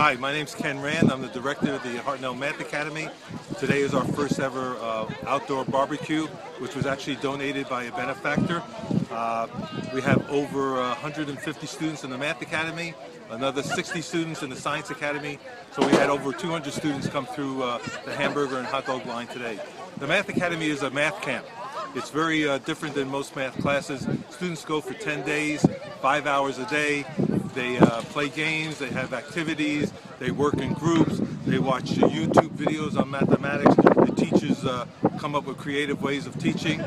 Hi, my name's Ken Rand. I'm the director of the Hartnell Math Academy. Today is our first ever uh, outdoor barbecue, which was actually donated by a benefactor. Uh, we have over uh, 150 students in the Math Academy, another 60 students in the Science Academy. So we had over 200 students come through uh, the hamburger and hot dog line today. The Math Academy is a math camp. It's very uh, different than most math classes. Students go for 10 days, five hours a day. They uh, play games, they have activities, they work in groups, they watch YouTube videos on mathematics. The teachers uh, come up with creative ways of teaching.